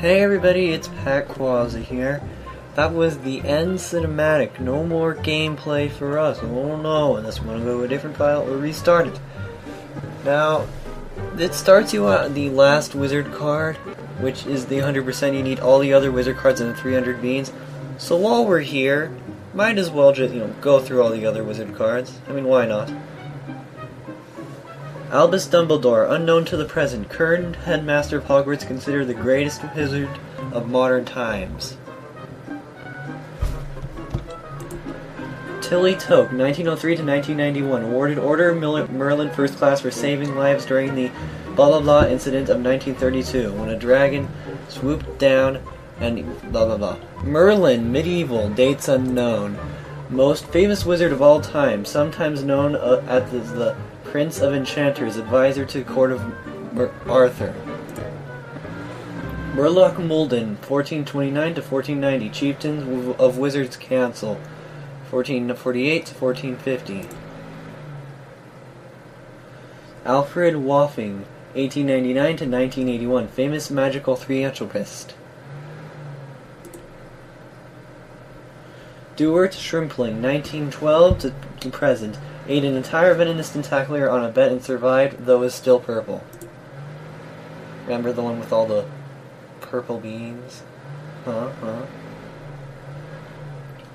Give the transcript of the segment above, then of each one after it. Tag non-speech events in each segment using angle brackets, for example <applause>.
Hey everybody, it's Pac-Quaza here. That was the end cinematic. No more gameplay for us. Oh no, unless we want to go to a different file or restart it. Now, it starts you at the last wizard card, which is the 100% you need all the other wizard cards and the 300 beans. So while we're here, might as well just, you know, go through all the other wizard cards. I mean, why not? Albus Dumbledore, unknown to the present, current headmaster of Hogwarts, considered the greatest wizard of modern times. Tilly Toke, 1903 to 1991, awarded Order of Merlin First Class for saving lives during the blah blah blah incident of 1932, when a dragon swooped down and blah blah blah. Merlin, medieval, dates unknown. Most famous wizard of all time, sometimes known uh, as the Prince of Enchanters, advisor to the court of Mer Arthur. Murloc Mulden, 1429 to 1490, chieftain of Wizards Council, 1448 to 1450. Alfred Woffing, 1899 to 1981, famous magical philanthropist. Duart Shrimpling, 1912 to present, ate an entire venomous Tentacula on a bet and survived, though is still purple. Remember the one with all the purple beans? Huh? Huh?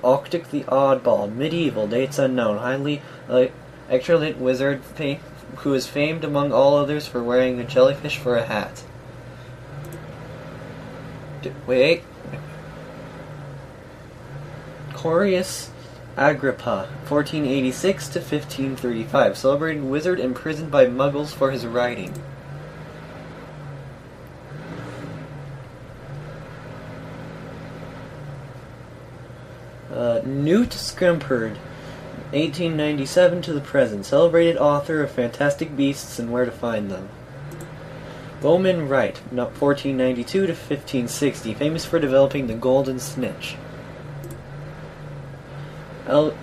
Octic the Oddball, medieval, dates unknown, highly uh, excellent wizard who is famed among all others for wearing a jellyfish for a hat. D wait. Corius Agrippa, 1486 to 1535, celebrated wizard imprisoned by muggles for his writing. Uh, Newt Scrimgeour, 1897 to the present, celebrated author of Fantastic Beasts and Where to Find Them. Bowman Wright, 1492 to 1560, famous for developing the golden snitch. El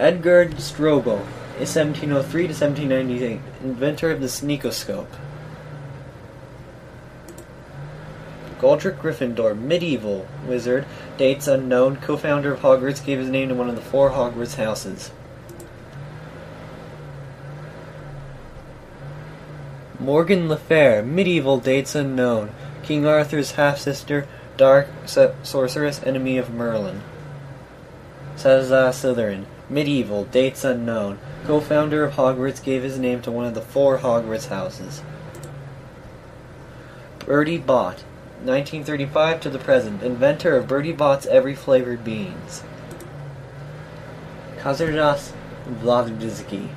Edgar Strobel, 1703 to 1798, inventor of the sneakoscope. Godric Gryffindor, medieval wizard, dates unknown, co-founder of Hogwarts, gave his name to one of the four Hogwarts houses. Morgan Le Fay, medieval, dates unknown, King Arthur's half-sister, dark sorceress, enemy of Merlin. Salazar Slytherin, medieval, dates unknown, co-founder of Hogwarts, gave his name to one of the four Hogwarts houses. Bertie Bott, 1935 to the present, inventor of Bertie Bott's every flavored beans. Kazardas Vladinsky,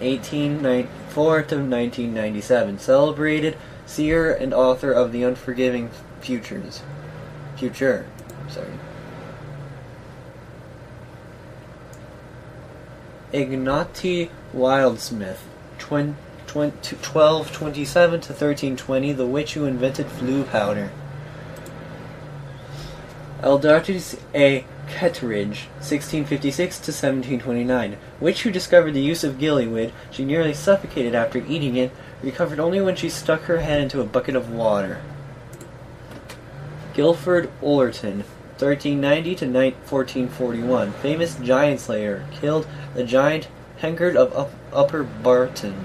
1894 to 1997, celebrated seer and author of The Unforgiving Futures. Future, sorry. Ignati Wildsmith, 1227 to 1320, the witch who invented Floo powder. Eldartis A. Kettridge, 1656 to 1729, witch who discovered the use of gillyweed. She nearly suffocated after eating it, recovered only when she stuck her head into a bucket of water. Guilford Ullerton, 1390 to 1441, famous giant slayer, killed the giant Hengerd of up Upper Barton.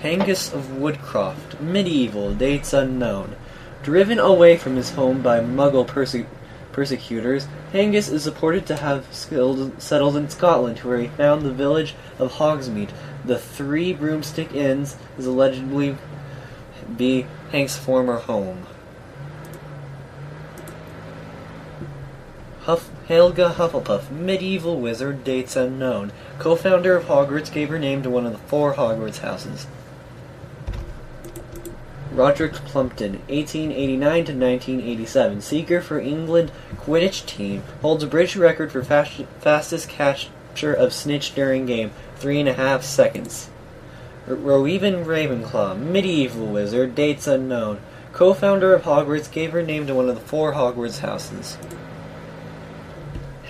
Hengist of Woodcroft, medieval, dates unknown. Driven away from his home by Muggle perse persecutors, Hengist is reported to have skilled, settled in Scotland, where he found the village of Hogsmeade. The Three Broomstick Inns is allegedly be Hank's former home. Huff Helga Hufflepuff, medieval wizard, dates unknown. Co-founder of Hogwarts, gave her name to one of the four Hogwarts houses. Roderick Plumpton, 1889 to 1987, seeker for England Quidditch team, holds a British record for fast fastest capture of snitch during game, three and a half seconds. Rowan Ravenclaw, medieval wizard, dates unknown. Co-founder of Hogwarts, gave her name to one of the four Hogwarts houses.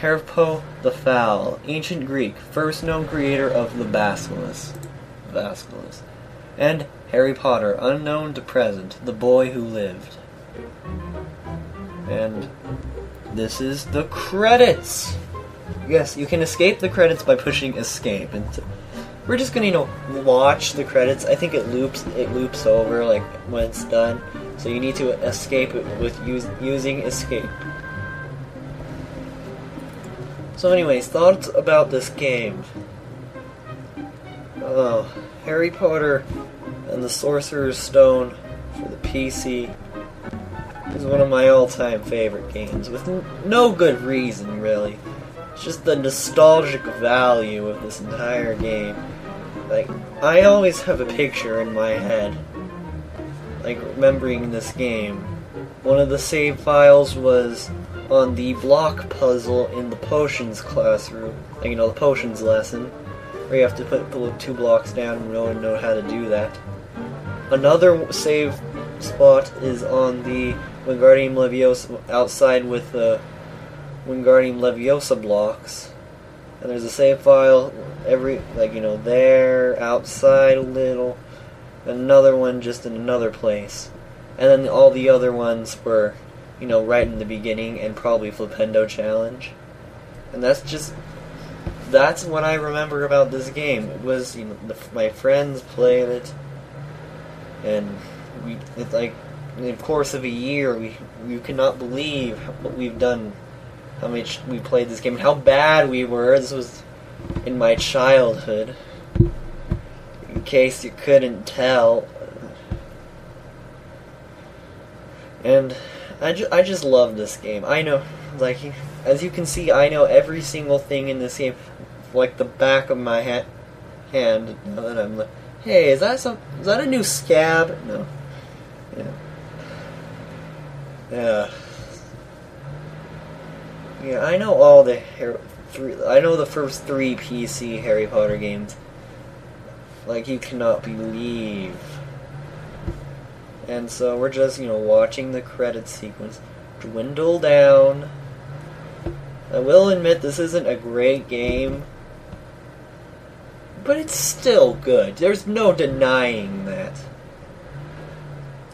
Herpo the Foul, ancient Greek, first known creator of the basilisk, basilisk, and Harry Potter, unknown to present, the boy who lived. And this is the credits. Yes, you can escape the credits by pushing escape. And we're just gonna, you know, watch the credits. I think it loops. It loops over like when it's done. So you need to escape it with use, using escape. So, anyways, thoughts about this game. Oh, Harry Potter and the Sorcerer's Stone for the PC is one of my all-time favorite games, with no good reason, really. It's just the nostalgic value of this entire game. Like, I always have a picture in my head, like, remembering this game. One of the save files was on the block puzzle in the potions classroom, you know, the potions lesson, where you have to put two blocks down and no one know how to do that. Another save spot is on the Wingardium Leviosa outside with the Wingardium Leviosa blocks. And there's a save file every, like, you know, there, outside a little, another one just in another place. And then all the other ones were, you know, right in the beginning and probably Flipendo Challenge. And that's just, that's what I remember about this game. Was, you know, the, my friends played it, and we, it's like, in the course of a year, we you cannot believe what we've done, how much we played this game, and how bad we were. This was in my childhood. In case you couldn't tell. And I, ju- I just love this game. I know, like, as you can see, I know every single thing in this game, like the back of my ha- hand. Now that I'm like, hey, is that some? Is that a new scab? No. Yeah. Yeah. Yeah, I know all the Harry, three. I know the first three PC Harry Potter games. Like you cannot believe. And so we're just, you know, watching the credit sequence dwindle down. I will admit this isn't a great game, but it's still good. There's no denying that.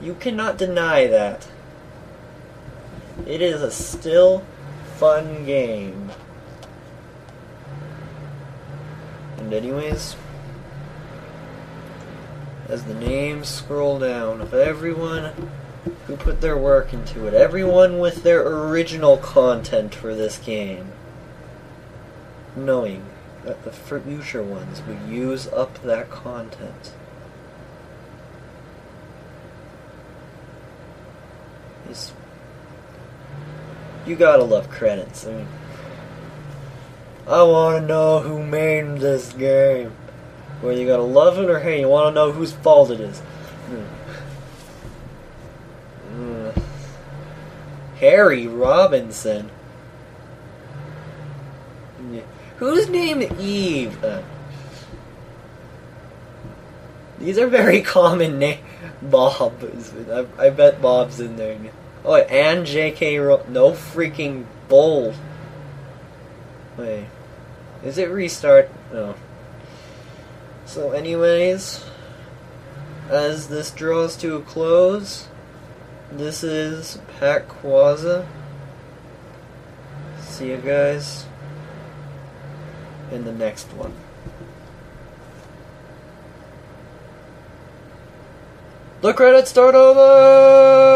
You cannot deny that. It is a still fun game. And anyways, as the names scroll down of everyone who put their work into it, everyone with their original content for this game, knowing that the future ones would use up that content. Is you gotta love credits. I mean, I want to know who made this game. Whether you gotta love it or hate, you want to know whose fault it is. Mm. Harry Robinson. Who's named Eve? Uh, these are very <laughs> common names. Bob. I, I bet Bob's in there. Oh, and J.K. Ro- no freaking bull. Wait, is it restart? No. So, anyways, as this draws to a close, this is Pac-Quaza. See you guys in the next one. The credits start over!